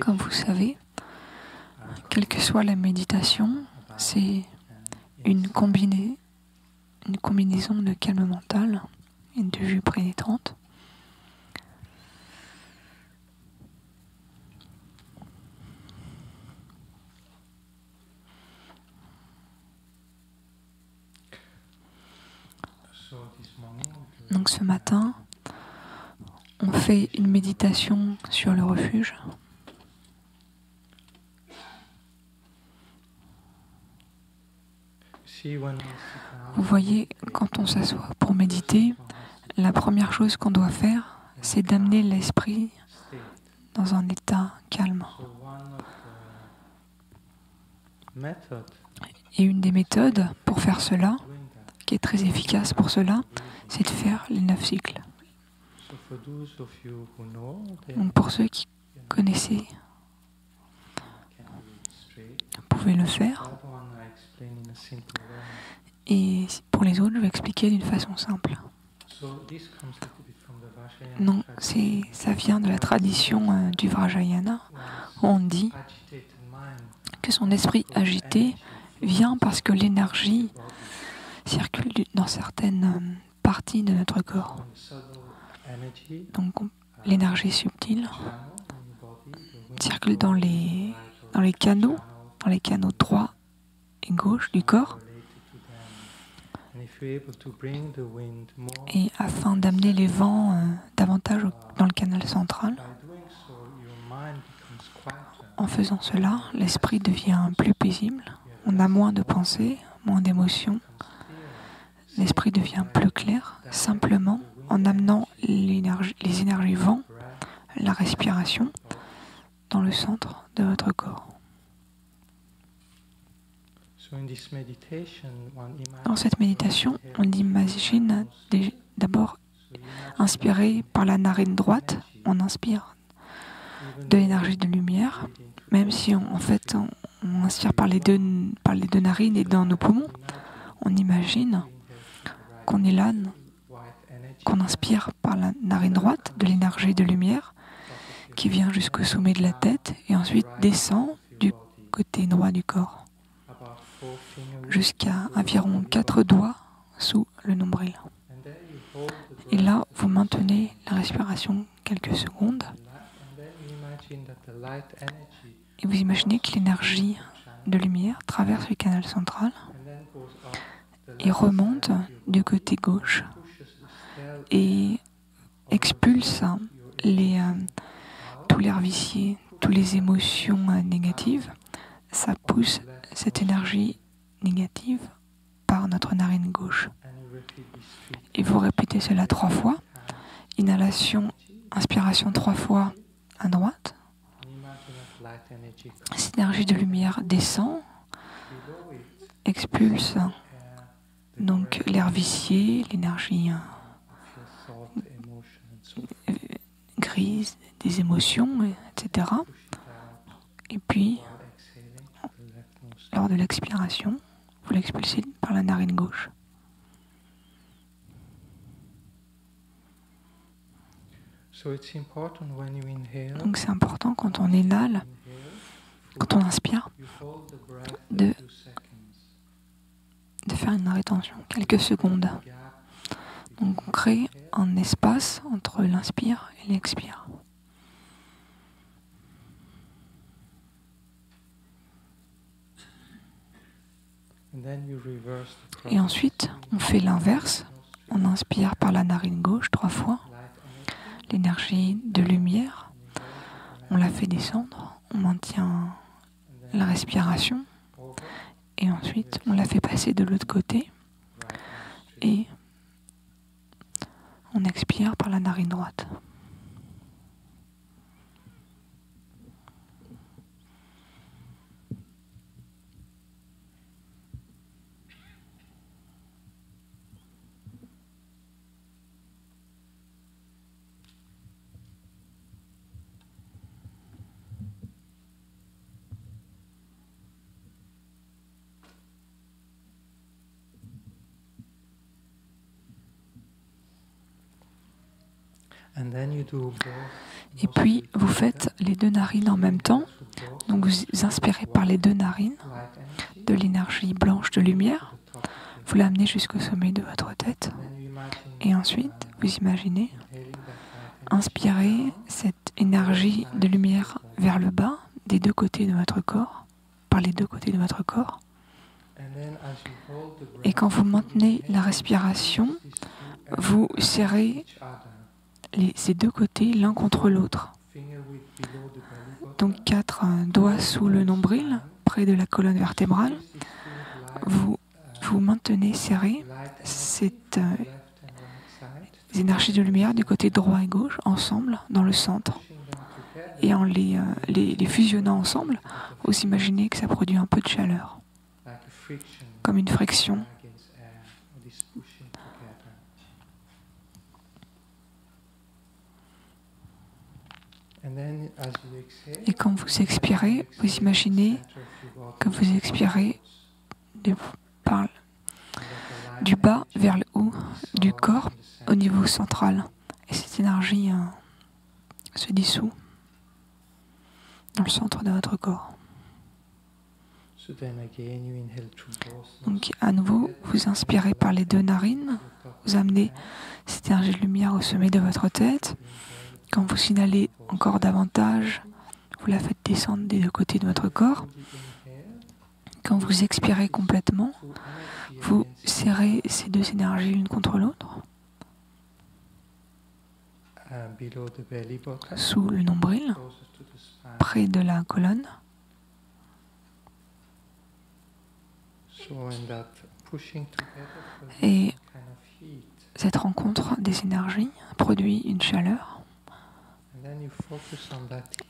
Comme vous savez, quelle que soit la méditation, c'est une, combinée, une combinaison de calme mental et de vue pénétrante. Donc ce matin, fait une méditation sur le refuge. Vous voyez, quand on s'assoit pour méditer, la première chose qu'on doit faire, c'est d'amener l'esprit dans un état calme. Et une des méthodes pour faire cela, qui est très efficace pour cela, c'est de faire les neuf cycles. Donc pour ceux qui connaissaient, vous pouvez le faire. Et pour les autres, je vais expliquer d'une façon simple. Non, ça vient de la tradition euh, du Vrajayana, on dit que son esprit agité vient parce que l'énergie circule dans certaines euh, parties de notre corps. Donc l'énergie subtile circule dans les, dans les canaux, dans les canaux droits et gauche du corps. Et afin d'amener les vents euh, davantage dans le canal central, en faisant cela, l'esprit devient plus paisible, on a moins de pensées, moins d'émotions, l'esprit devient plus clair, simplement en amenant les énergies vent, la respiration, dans le centre de votre corps. Dans cette méditation, on imagine d'abord inspiré par la narine droite, on inspire de l'énergie de lumière, même si en fait on, inspire par les, deux, par les deux narines et dans nos poumons, on imagine qu'on est là, qu'on inspire par la narine droite de l'énergie de lumière qui vient jusqu'au sommet de la tête et ensuite descend du côté droit du corps jusqu'à environ quatre doigts sous le nombril. Et là, vous maintenez la respiration quelques secondes. Et vous imaginez que l'énergie de lumière traverse le canal central et remonte du côté gauche et expulse les, euh, tous les viciés, toutes les émotions euh, négatives. Ça pousse cette énergie négative par notre narine gauche. Et vous répétez cela trois fois. Inhalation, inspiration trois fois à droite. Cette énergie de lumière descend, expulse donc l'air vicié, l'énergie euh, grise, des émotions, etc. Et puis, lors de l'expiration, vous l'expulsez par la narine gauche. Donc c'est important quand on inhale, quand on inspire, de, de faire une rétention, quelques secondes. Donc on crée un espace entre l'inspire et l'expire. Et ensuite, on fait l'inverse. On inspire par la narine gauche trois fois. L'énergie de lumière, on la fait descendre. On maintient la respiration. Et ensuite, on la fait passer de l'autre côté. Et on expire par la narine droite. Et puis, vous faites les deux narines en même temps. Donc, vous inspirez par les deux narines de l'énergie blanche de lumière. Vous l'amenez jusqu'au sommet de votre tête. Et ensuite, vous imaginez inspirer cette énergie de lumière vers le bas, des deux côtés de votre corps, par les deux côtés de votre corps. Et quand vous maintenez la respiration, vous serrez ces deux côtés l'un contre l'autre. Donc quatre euh, doigts sous le nombril, près de la colonne vertébrale. Vous, vous maintenez serré cette euh, énergie de lumière du côté droit et gauche ensemble dans le centre. Et en euh, les, les fusionnant ensemble, vous imaginez que ça produit un peu de chaleur, comme une friction Et quand vous expirez, vous imaginez que vous expirez du, du bas vers le haut du corps au niveau central. Et cette énergie euh, se dissout dans le centre de votre corps. Donc à nouveau, vous inspirez par les deux narines, vous amenez cette énergie de lumière au sommet de votre tête. Quand vous signalez encore davantage, vous la faites descendre des deux côtés de votre corps. Quand vous expirez complètement, vous serrez ces deux énergies l'une contre l'autre sous le nombril, près de la colonne. Et cette rencontre des énergies produit une chaleur.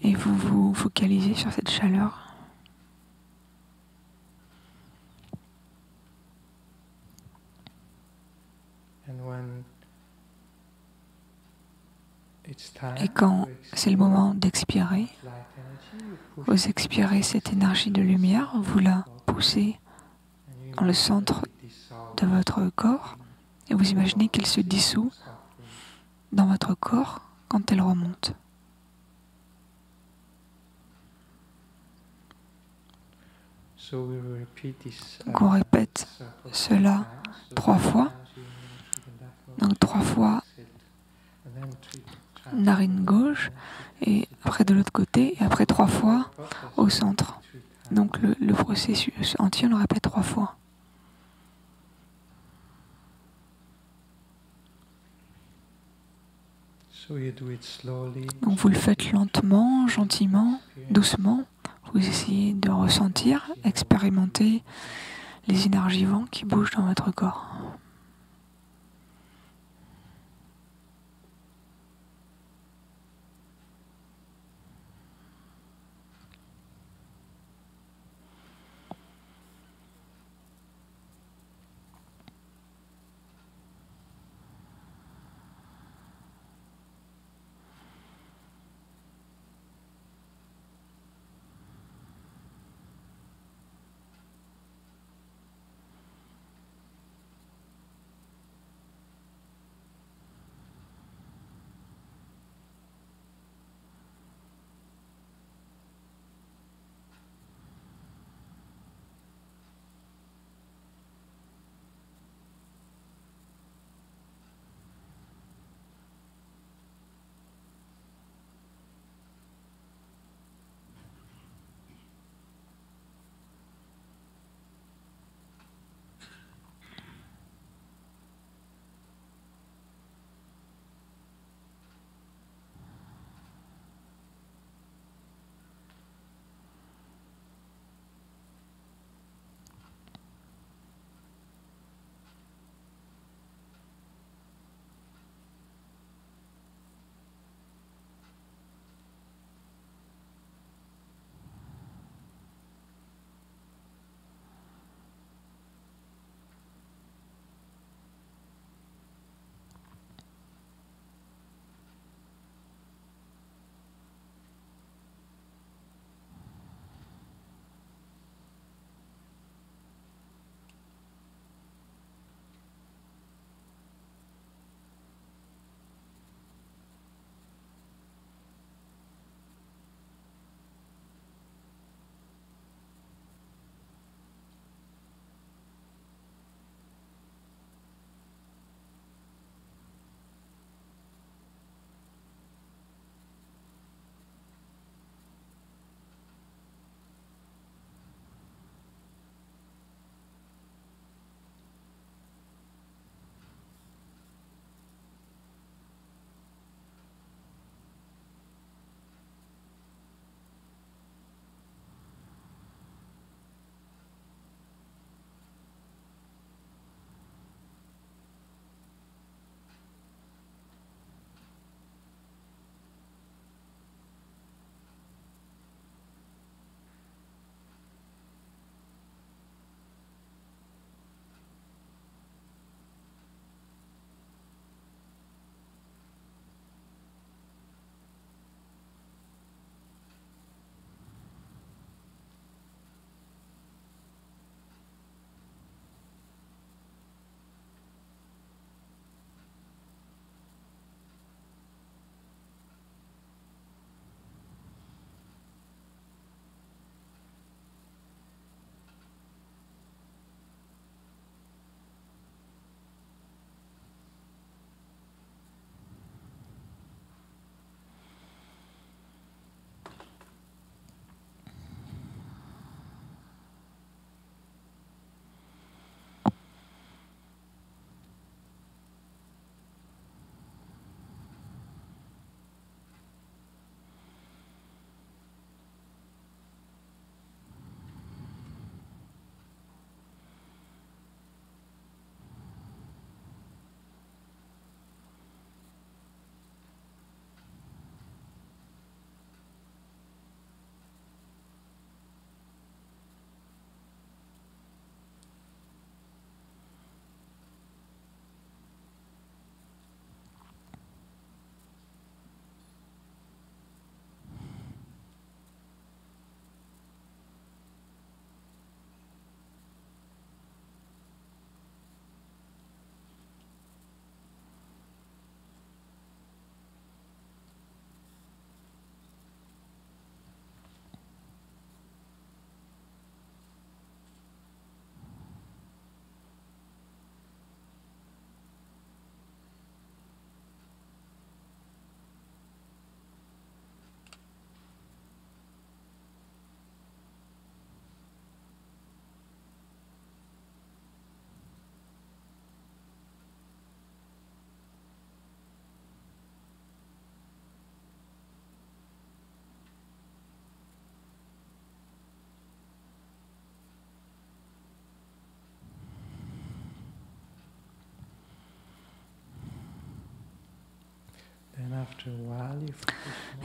Et vous vous focalisez sur cette chaleur. Et quand c'est le moment d'expirer, vous expirez cette énergie de lumière, vous la poussez dans le centre de votre corps et vous imaginez qu'elle se dissout dans votre corps quand elle remonte. Donc on répète cela trois fois. Donc trois fois narine gauche et après de l'autre côté et après trois fois au centre. Donc le, le processus entier, on le répète trois fois. Donc vous le faites lentement, gentiment, doucement. Vous essayez de ressentir, expérimenter les énergies vents qui bougent dans votre corps.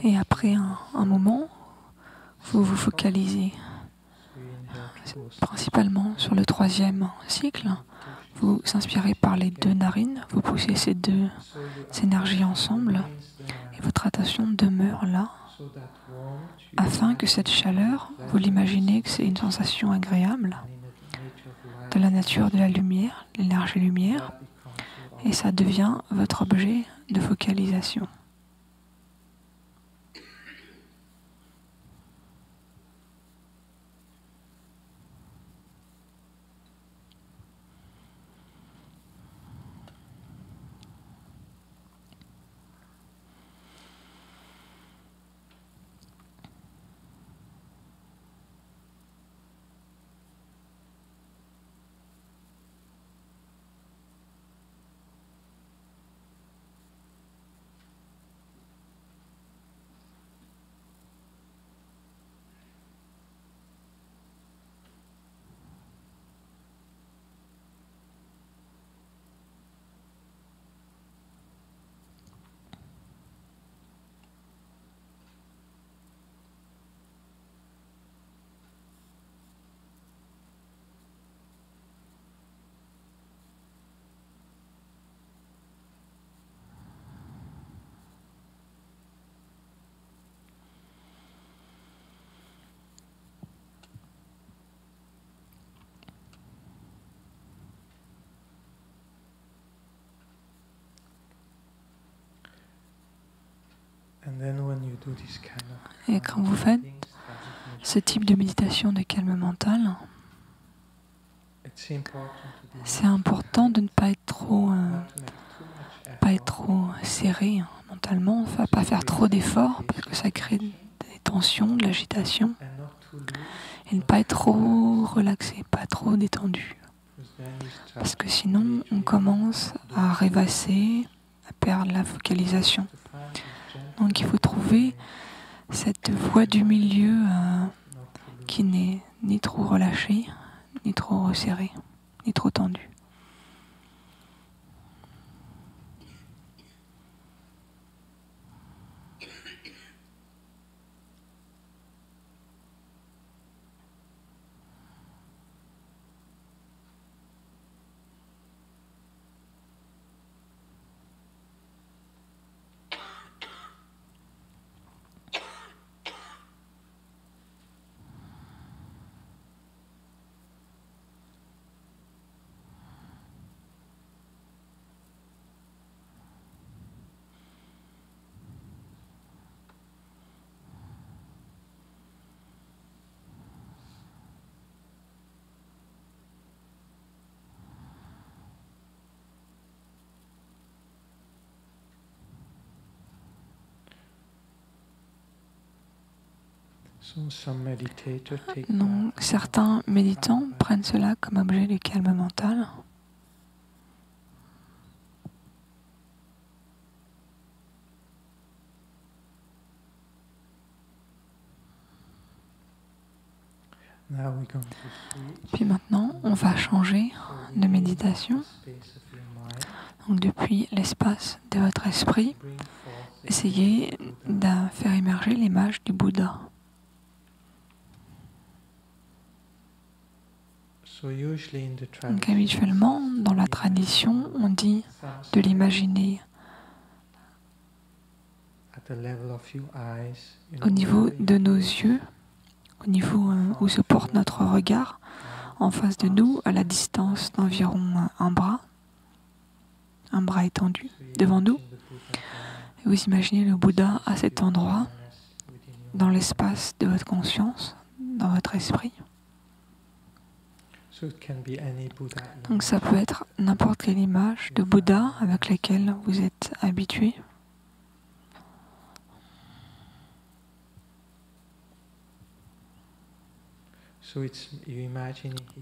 Et après un, moment, vous vous focalisez principalement sur le troisième cycle. Vous inspirez par les deux narines, vous poussez ces deux énergies ensemble et votre attention demeure là afin que cette chaleur, vous l'imaginez que c'est une sensation agréable de la nature de la lumière, l'énergie lumière, et ça devient votre objet de focalisation. Et quand vous faites ce type de méditation de calme mental, c'est important de ne pas être trop, euh, pas être trop serré hein, mentalement, enfin, pas faire trop d'efforts parce que ça crée des tensions, de l'agitation, et ne pas être trop relaxé, pas trop détendu. Parce que sinon, on commence à rêvasser, à perdre la focalisation. Donc il faut trouver cette voie du milieu euh, qui n'est ni trop relâchée, ni trop resserrée, ni trop tendue. Non, certains méditants prennent cela comme objet du calme mental. Puis maintenant, on va changer de méditation. Donc depuis l'espace de votre esprit, essayez de faire émerger l'image du Bouddha. Donc habituellement, dans la tradition, on dit de l'imaginer au niveau de nos yeux, au niveau euh, où se porte notre regard, en face de nous, à la distance d'environ un bras, un bras étendu devant nous. Et vous imaginez le Bouddha à cet endroit, dans l'espace de votre conscience, dans votre esprit. Donc ça peut être n'importe quelle image de Bouddha avec laquelle vous êtes habitué.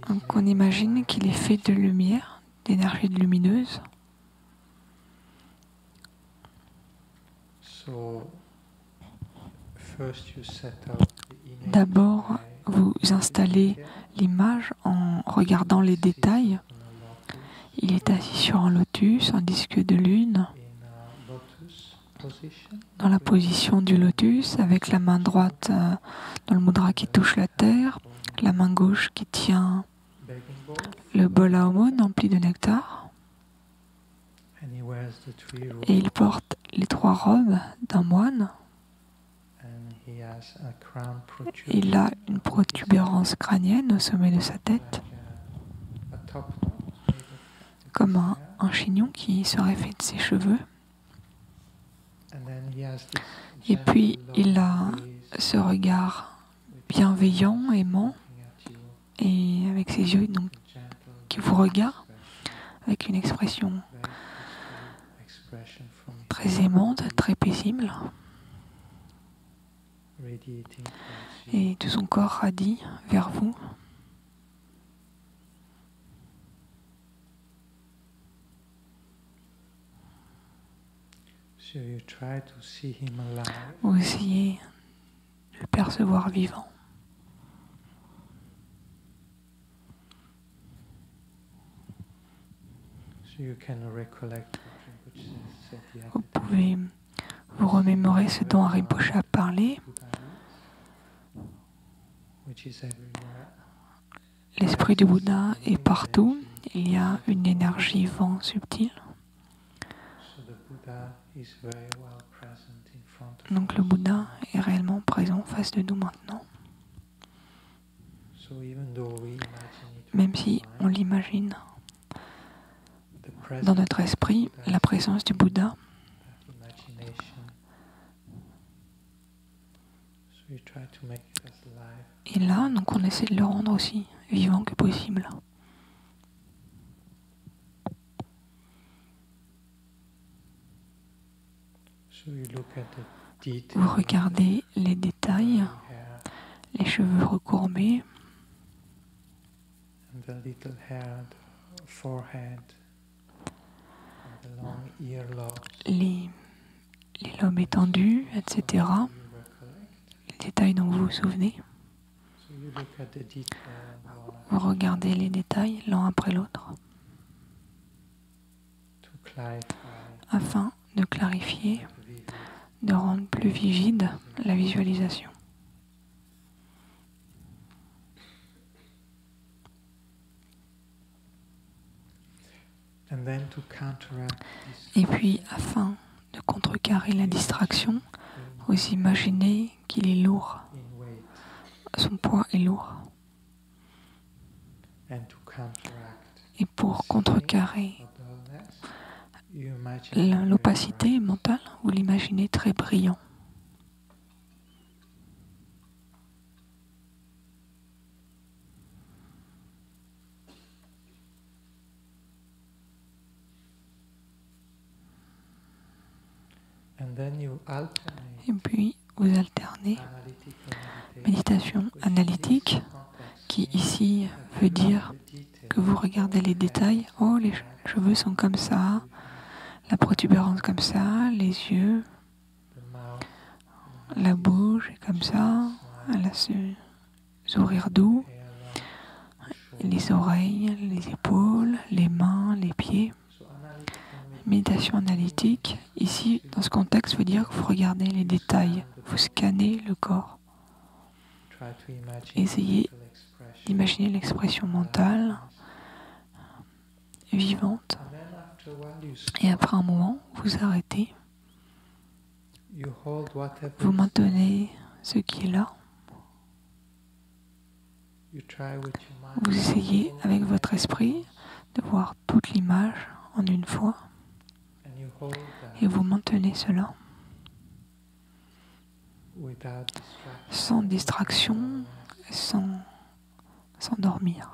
Donc on imagine qu'il est fait de lumière, d'énergie lumineuse. D'abord, vous installez l'image en regardant les détails. Il est assis sur un lotus, un disque de lune, dans la position du lotus, avec la main droite euh, dans le mudra qui touche la terre, la main gauche qui tient le bol à aumône empli de nectar. Et il porte les trois robes d'un moine. Il a une protubérance crânienne au sommet de sa tête, comme un, chignon qui serait fait de ses cheveux. Et puis il a ce regard bienveillant, aimant, et avec ses yeux donc, qui vous regardent, avec une expression très aimante, très paisible. Et tout son corps radie vers vous. Vous essayez de le percevoir vivant. Vous pouvez vous remémorer ce dont Rinpoche a parlé. L'esprit du Bouddha est partout. Il y a une énergie vent subtile. Donc le Bouddha est réellement présent en face de nous maintenant. Même si on l'imagine dans notre esprit, la présence du Bouddha, et là, donc on essaie de le rendre aussi vivant que possible. Vous regardez les détails, les cheveux recourbés, les, les lobes étendus, etc. Détails dont vous vous souvenez. Vous regardez les détails l'un après l'autre afin de clarifier, de rendre plus vivide la visualisation. Et puis, afin de contrecarrer la distraction, vous imaginez qu'il est lourd. Son poids est lourd. Et pour contrecarrer l'opacité mentale, vous l'imaginez très brillant. Et puis vous alternez méditation analytique, qui ici veut dire que vous regardez les détails. Oh, les cheveux sont comme ça, la protubérance comme ça, les yeux, la bouche comme ça, elle a ce sourire doux, les oreilles, les épaules, les mains, les pieds méditation analytique, ici, dans ce contexte, veut dire que vous regardez les détails, vous scannez le corps. Essayez d'imaginer l'expression mentale vivante. Et après un moment, vous arrêtez. Vous maintenez ce qui est là. Vous essayez avec votre esprit de voir toute l'image en une fois et vous maintenez cela sans distraction, sans s'endormir.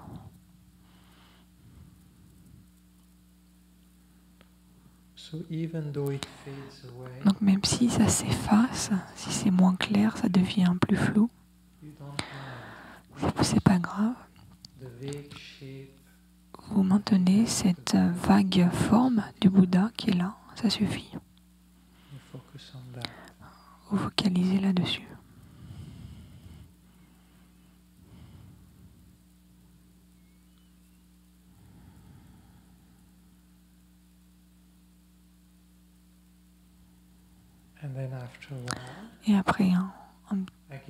Donc même si ça s'efface, si c'est moins clair, ça devient plus flou, c'est pas grave. Vous maintenez cette vague forme du Bouddha qui est là ça suffit. Vous focalisez là-dessus. Et après un,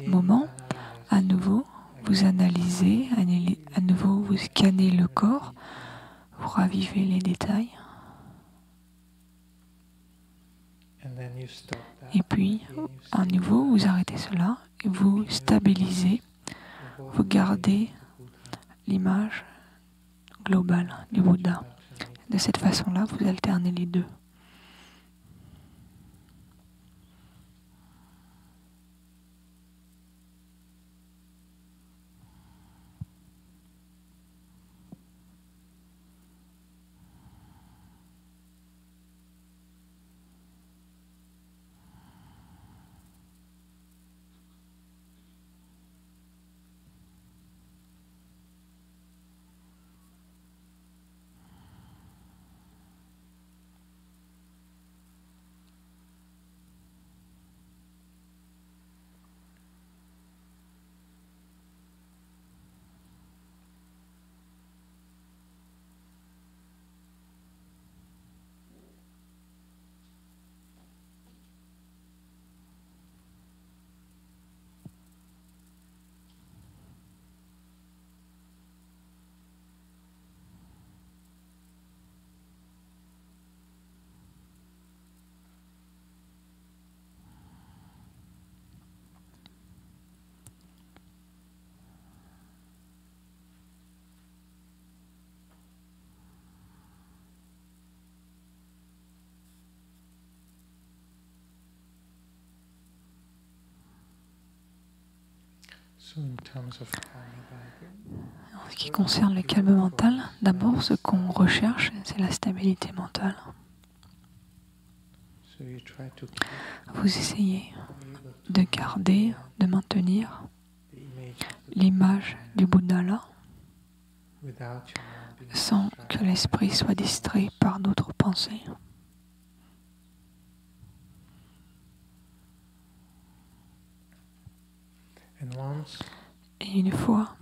moment, à nouveau, vous analysez, à nouveau vous scannez le corps, vous ravivez les détails. Et puis, à nouveau, vous arrêtez cela et vous stabilisez, vous gardez l'image globale du Bouddha. De cette façon-là, vous alternez les deux. En ce qui concerne le calme mental, d'abord ce qu'on recherche, c'est la stabilité mentale. Vous essayez de garder, de maintenir l'image du Bouddha là, sans que l'esprit soit distrait par d'autres pensées. Et une fois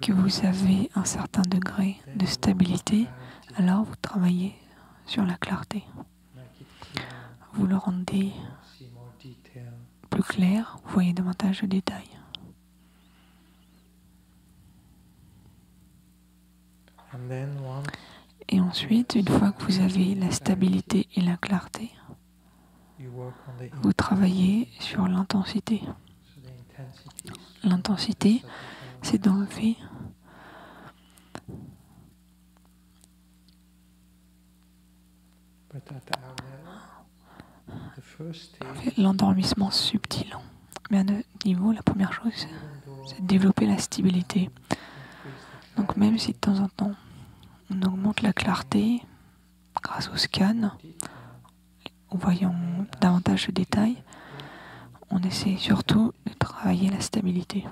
que vous avez un certain degré de stabilité, alors vous travaillez sur la clarté. Vous le rendez plus clair, vous voyez davantage de détails. Et ensuite, une fois que vous avez la stabilité et la clarté, vous travaillez sur l'intensité. L'intensité, c'est d'enlever l'endormissement subtil. Mais à notre niveau, la première chose, c'est de développer la stabilité. Donc même si de temps en temps, on augmente la clarté grâce au scan, en voyant davantage de détails, on essaie surtout de travailler la stabilité.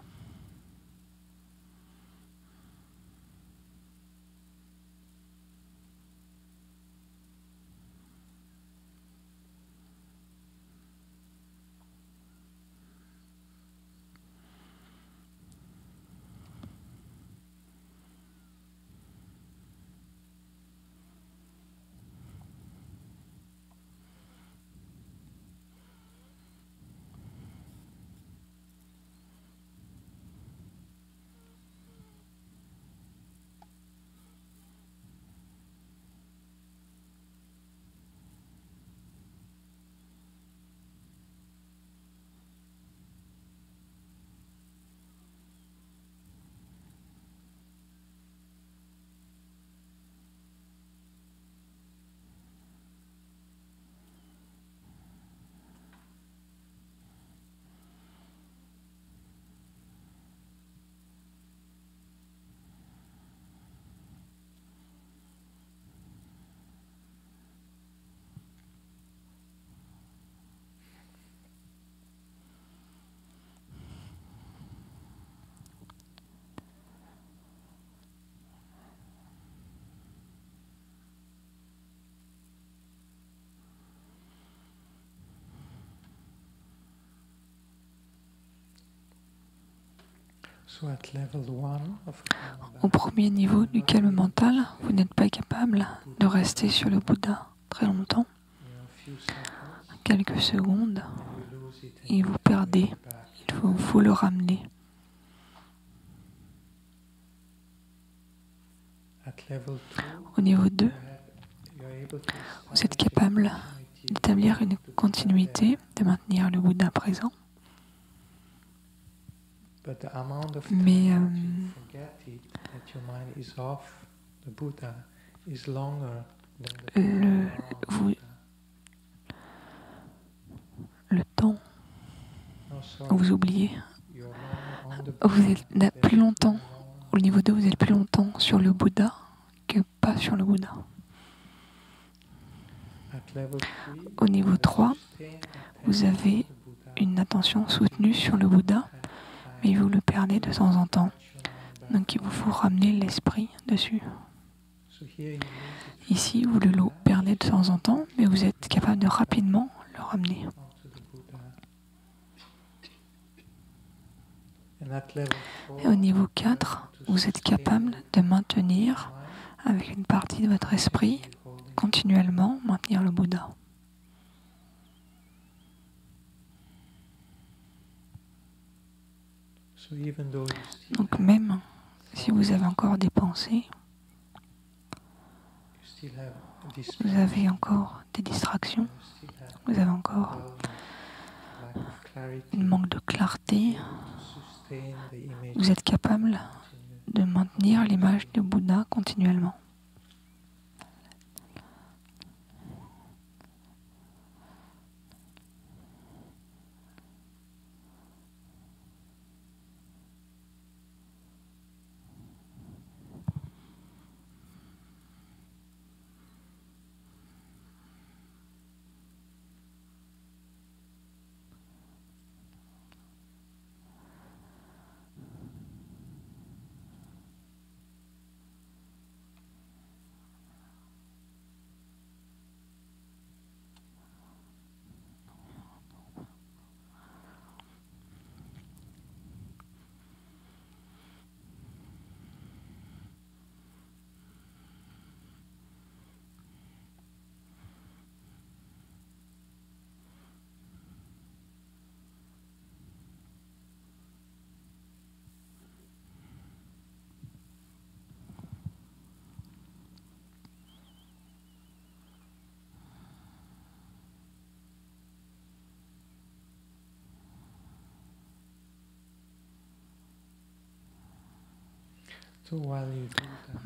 Au premier niveau du calme mental, vous n'êtes pas capable de rester sur le Bouddha très longtemps. quelques secondes et vous perdez. Il faut, faut le ramener. Au niveau 2, vous êtes capable d'établir une continuité, de maintenir le Bouddha présent. Mais euh, le, le temps. Vous oubliez, vous êtes plus longtemps, au niveau 2, vous êtes plus longtemps sur le Bouddha que pas sur le Bouddha. Au niveau 3, vous avez une attention soutenue sur le Bouddha, mais vous le perdez de temps en temps. Donc il vous faut ramener l'esprit dessus. Ici, vous le perdez de temps en temps, mais vous êtes capable de rapidement le ramener. Et au niveau 4, vous êtes capable de maintenir avec une partie de votre esprit continuellement maintenir le Bouddha. Donc même si vous avez encore des pensées, vous avez encore des distractions, vous avez encore un manque de clarté, vous êtes capable de maintenir l'image de Bouddha continuellement.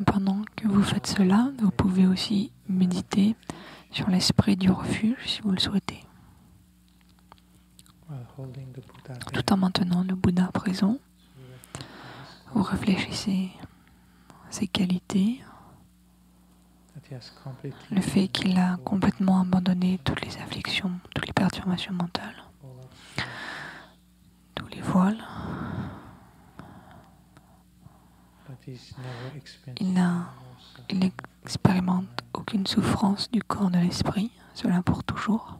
Pendant que vous faites cela, vous pouvez aussi méditer sur l'esprit du refuge si vous le souhaitez. Tout en maintenant le Bouddha présent, vous réfléchissez à ses qualités, le fait qu'il a complètement abandonné toutes les afflictions, toutes les perturbations mentales, tous les voiles. Il n'expérimente aucune souffrance du corps de l'esprit, cela pour toujours.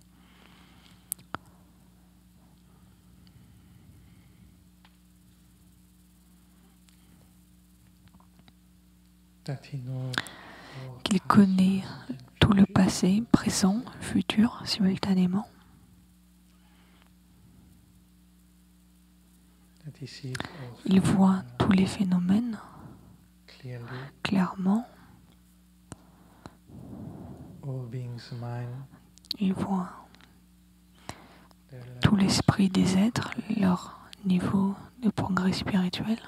Qu'il connaît tout le passé, présent, futur simultanément. Il voit tous les phénomènes clairement. Il voit tout l'esprit des êtres, leur niveau de progrès spirituel,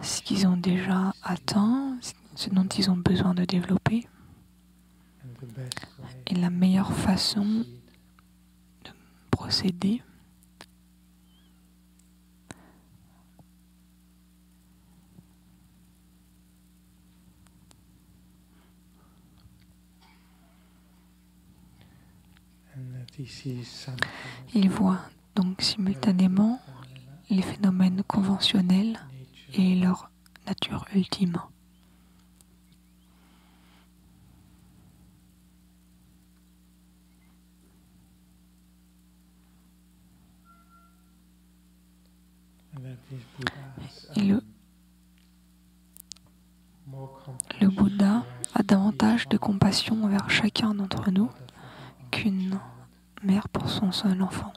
ce qu'ils ont déjà atteint, ce dont ils ont besoin de développer, et la meilleure façon de procéder. Il voit donc simultanément les phénomènes conventionnels et leur nature ultime. Le, le Bouddha a davantage de compassion envers chacun d'entre nous qu'une mère pour son seul enfant,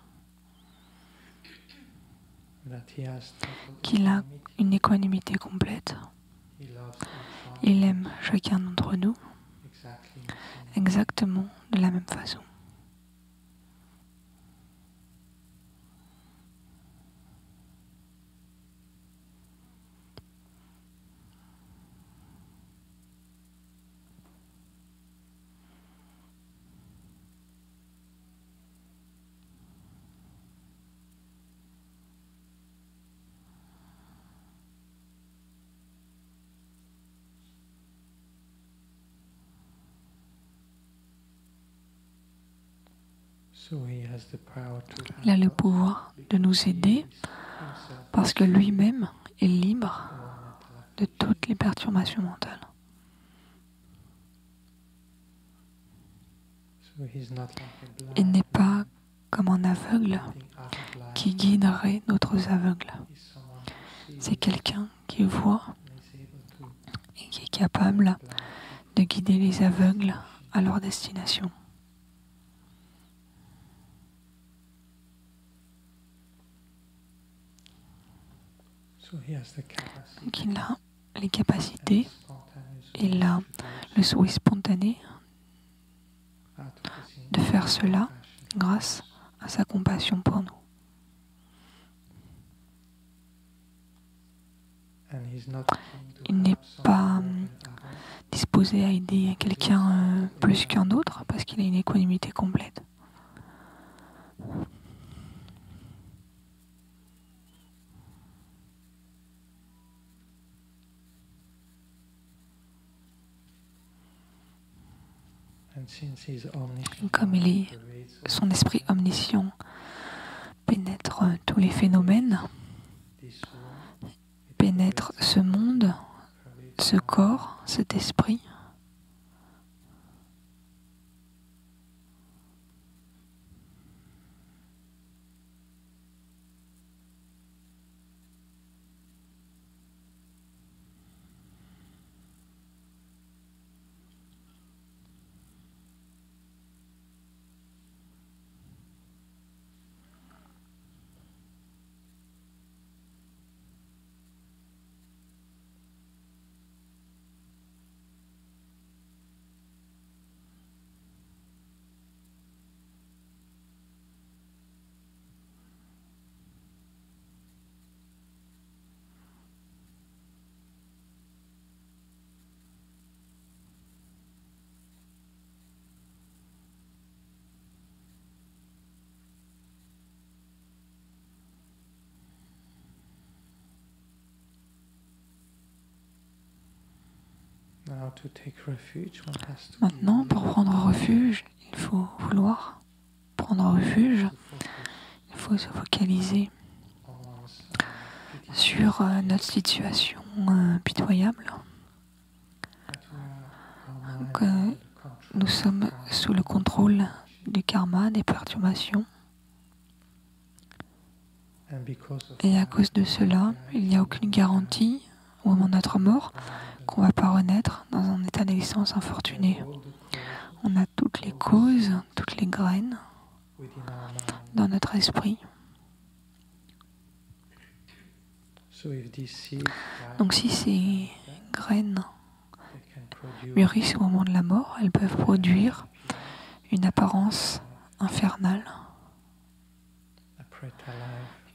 qu'il a une équanimité complète. Il aime chacun d'entre nous exactement de la même façon. Il a le pouvoir de nous aider parce que lui-même est libre de toutes les perturbations mentales. Il n'est pas comme un aveugle qui guiderait d'autres aveugles. C'est quelqu'un qui voit et qui est capable de guider les aveugles à leur destination. Donc il a les capacités, il a le souhait spontané de faire cela grâce à sa compassion pour nous. Il n'est pas hum, disposé à aider quelqu'un euh, plus qu'un autre parce qu'il a une équanimité complète. Comme il est, son esprit omniscient pénètre tous les phénomènes, pénètre ce monde, ce corps, cet esprit. Maintenant, pour prendre refuge, il faut vouloir prendre refuge. Il faut se focaliser sur euh, notre situation euh, pitoyable. Que nous sommes sous le contrôle du karma, des perturbations. Et à cause de cela, il n'y a aucune garantie au moment de notre mort qu'on ne va pas renaître dans un état d'existence infortuné. On a toutes les causes, toutes les graines dans notre esprit. Donc si ces graines mûrissent au moment de la mort, elles peuvent produire une apparence infernale,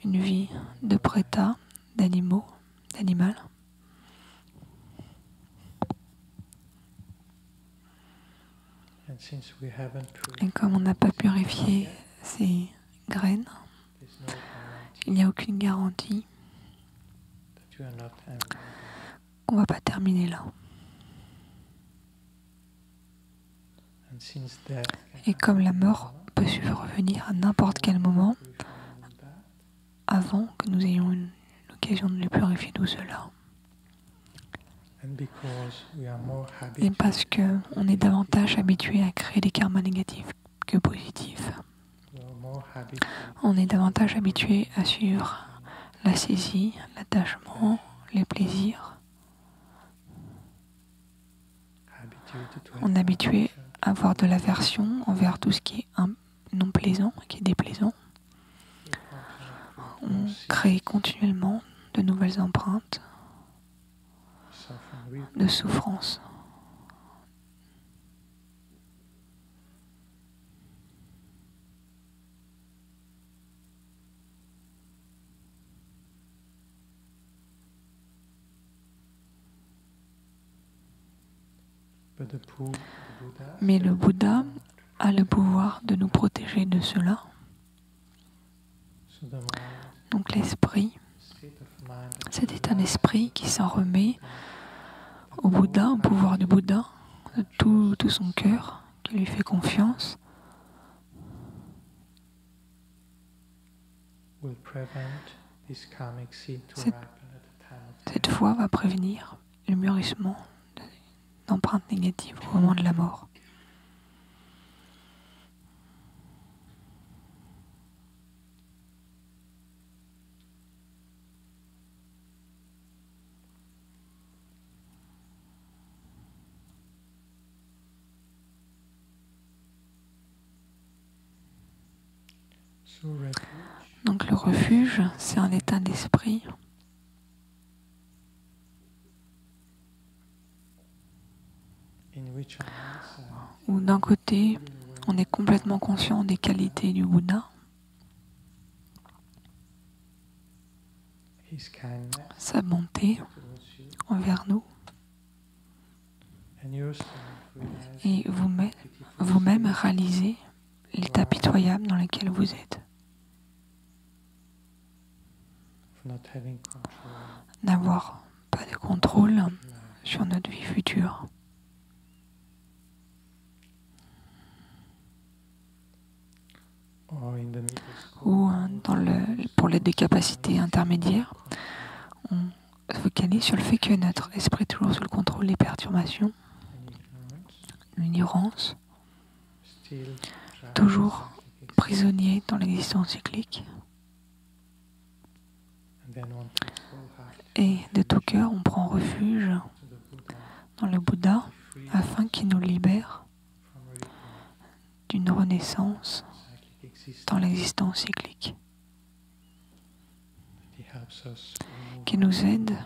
une vie de préta, d'animaux, d'animal. Et comme on n'a pas purifié ces graines, il n'y a aucune garantie qu'on ne va pas terminer là. Et comme la mort peut revenir à n'importe quel moment, avant que nous ayons l'occasion de les purifier tout cela. Et parce qu'on est davantage habitué à créer des karmas négatifs que positifs. On est davantage habitué à suivre la saisie, l'attachement, les plaisirs. On est habitué avoir de l'aversion envers tout ce qui est non plaisant, qui est déplaisant. On crée continuellement de nouvelles empreintes de souffrance. Mais le Bouddha a le pouvoir de nous protéger de cela. Donc l'esprit, cet état d'esprit qui s'en remet au Bouddha, au pouvoir du Bouddha, de tout, tout son cœur, qui lui fait confiance, cette, cette foi va prévenir le mûrissement d'empreintes négatives au moment de la mort. Donc le refuge, c'est un état d'esprit. Où d'un côté, on est complètement conscient des qualités du Bouddha, sa bonté envers nous, et vous-même vous réalisez l'état pitoyable dans lequel vous êtes. N'avoir pas de contrôle sur notre vie future. Ou euh, dans le, pour les décapacités intermédiaires, on se focalise sur le fait que notre esprit est toujours sous le contrôle des perturbations, l'ignorance, toujours prisonnier dans l'existence cyclique. Et de tout cœur, on prend refuge dans le Bouddha afin qu'il nous libère d'une renaissance dans l'existence cyclique, qui nous aide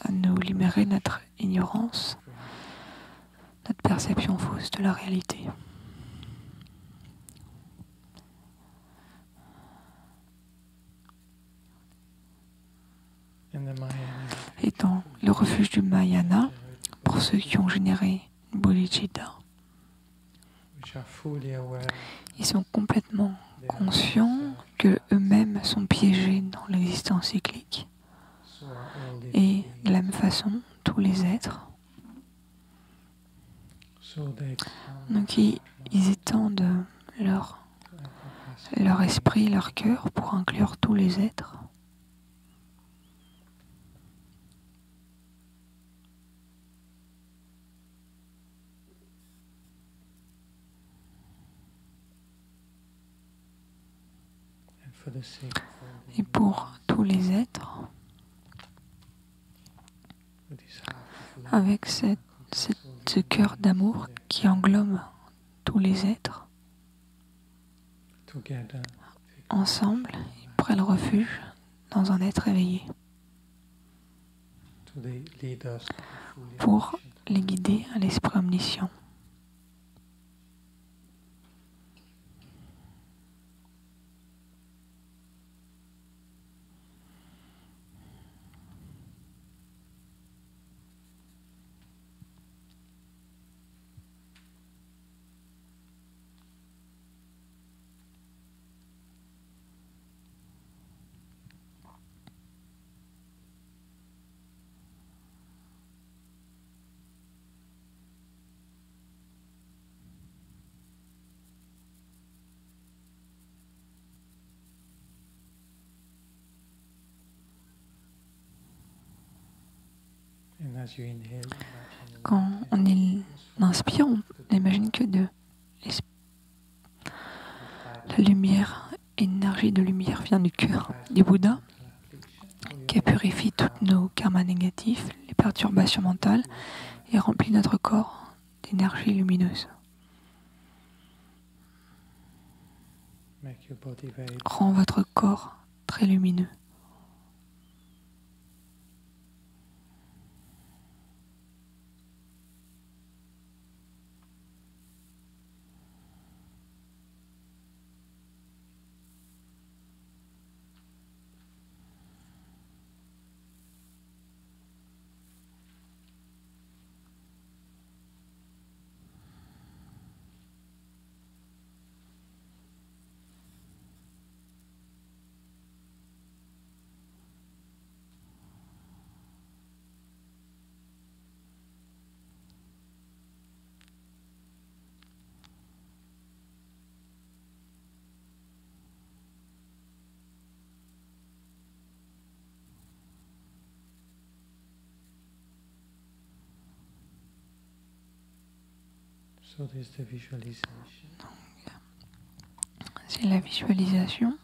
à nous libérer de notre ignorance, notre perception fausse de la réalité. Et dans le refuge du Mayana, pour ceux qui ont généré Bodhicitta, ils sont complètement conscients que eux-mêmes sont piégés dans l'existence cyclique. Et de la même façon, tous les êtres. Donc ils, étendent leur, leur esprit, leur cœur pour inclure tous les êtres. Et pour tous les êtres, avec cette, ce cœur d'amour qui englobe tous les êtres, ensemble, ils prennent refuge dans un être éveillé. Pour les guider à l'esprit omniscient. Quand on, inspire, on n'imagine que de la lumière, l'énergie de lumière vient du cœur du Bouddha qui purifie toutes nos karmas négatifs, les perturbations mentales et remplit notre corps d'énergie lumineuse. Rend votre corps très lumineux. C'est la visualisation.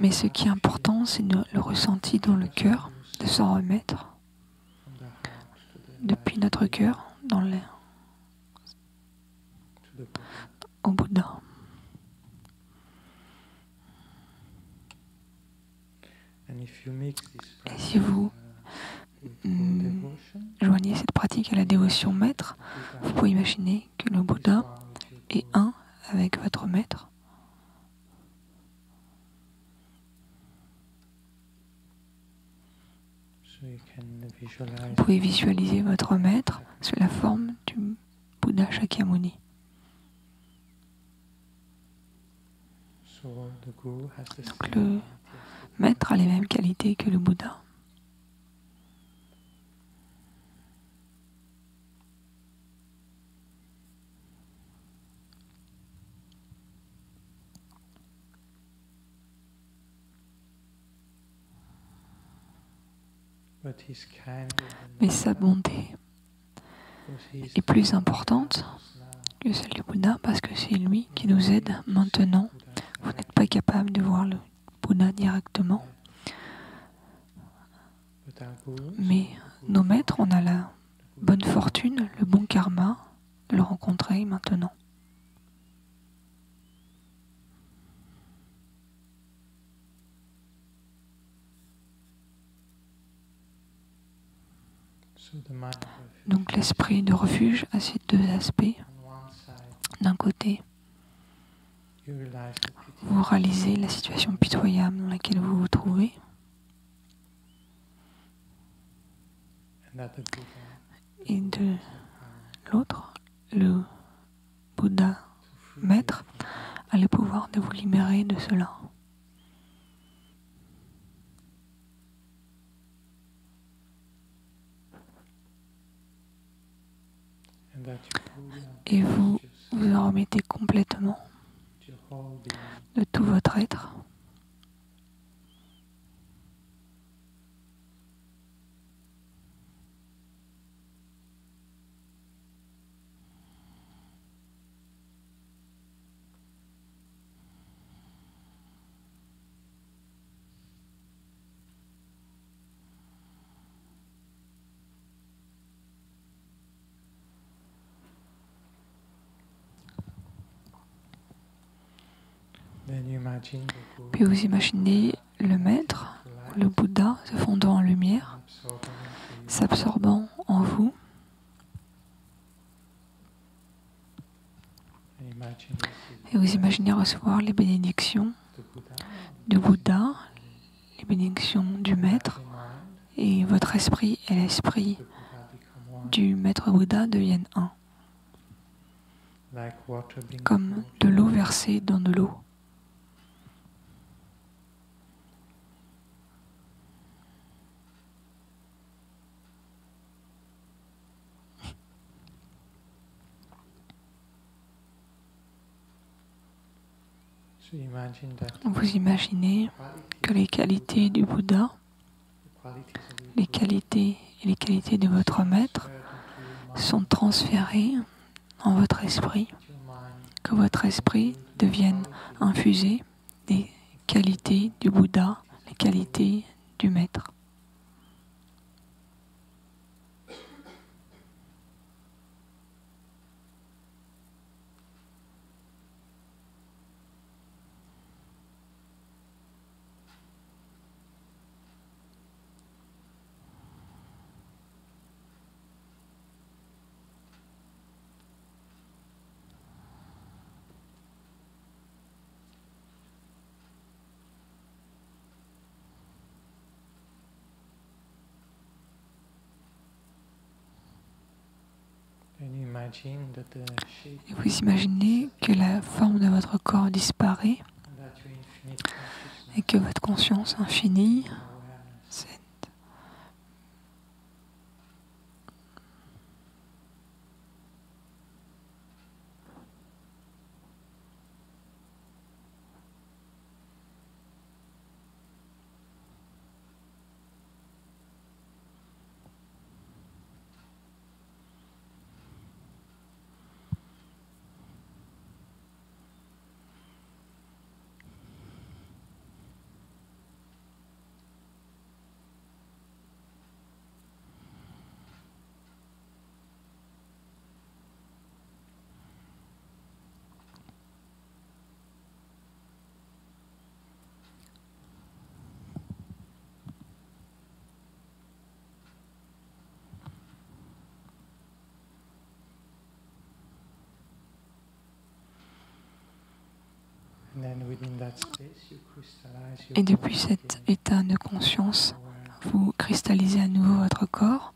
Mais ce qui est important, c'est le ressenti dans le cœur, de s'en remettre depuis notre cœur dans l'air au Bouddha. Et si vous Hmm. Joignez cette pratique à la dévotion maître, vous pouvez imaginer que le Bouddha est un avec votre maître. Vous pouvez visualiser votre maître sous la forme du Bouddha Shakyamuni. Donc le maître a les mêmes qualités que le Bouddha. Mais sa bonté est plus importante que celle du Bouddha parce que c'est lui qui nous aide maintenant. Vous n'êtes pas capable de voir le Bouddha directement. Mais nos maîtres, on a la bonne fortune, le bon karma de le rencontrer maintenant. Donc l'esprit de refuge a ces deux aspects. D'un côté, vous réalisez la situation pitoyable dans laquelle vous vous trouvez. Et de l'autre, le Bouddha maître a le pouvoir de vous libérer de cela. Et vous vous en remettez complètement de tout votre être. Puis vous imaginez le maître, le Bouddha se fondant en lumière, s'absorbant en vous. Et vous imaginez recevoir les bénédictions du Bouddha, les bénédictions du maître, et votre esprit et l'esprit du maître Bouddha deviennent un, comme de l'eau versée dans de l'eau. Vous imaginez que les qualités du Bouddha, les qualités et les qualités de votre maître sont transférées en votre esprit, que votre esprit devienne infusé des qualités du Bouddha, les qualités du maître. Et vous imaginez que la forme de votre corps disparaît et que votre conscience infinie, Et depuis cet état de conscience, vous cristallisez à nouveau votre corps,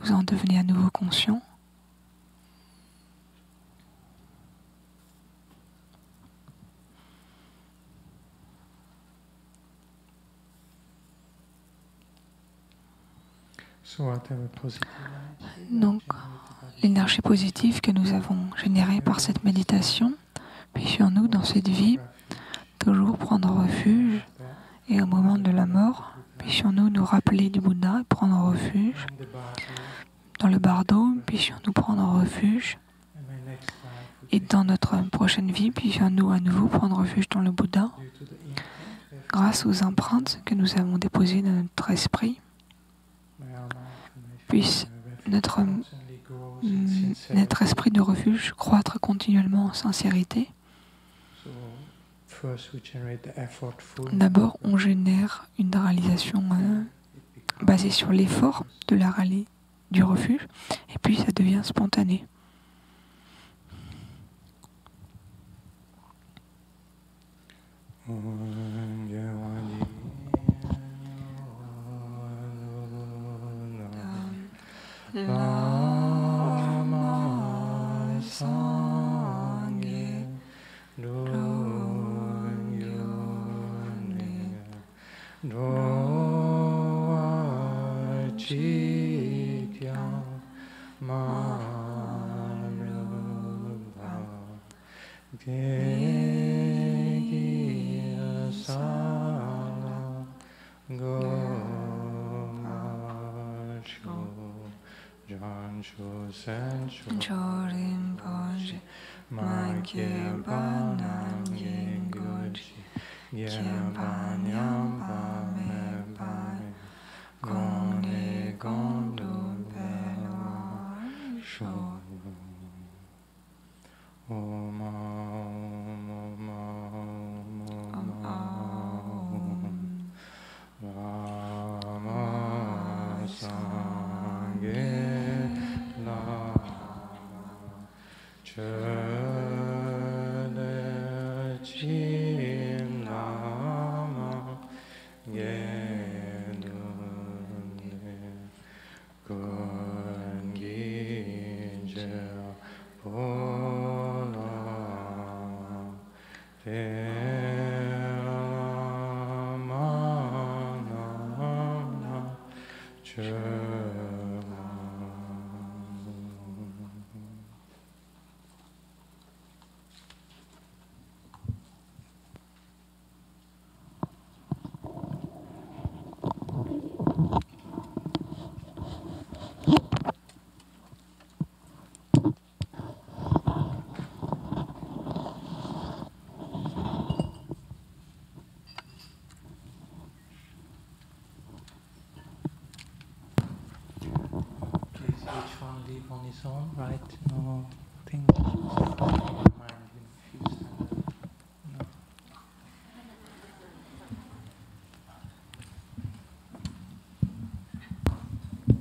vous en devenez à nouveau conscient. Donc, l'énergie positive que nous avons générée par cette méditation, puissions-nous dans cette vie toujours prendre refuge et au moment de la mort, puissions-nous nous rappeler du Bouddha et prendre refuge. Dans le bardo, puissions-nous prendre refuge. Et dans notre prochaine vie, puissions-nous à nouveau prendre refuge dans le Bouddha grâce aux empreintes que nous avons déposées dans notre esprit. Puisse notre, notre esprit de refuge croître continuellement en sincérité. D'abord, on génère une réalisation euh, basée sur l'effort de la rallye du refuge, et puis ça devient spontané. Noa Chikya Manava Gegiya Sala Goma Sencho Chorim Ponji Magye Banam Gengoji 夜半、夜半、夜半，空地、空地、空地，手。On his own, right? No.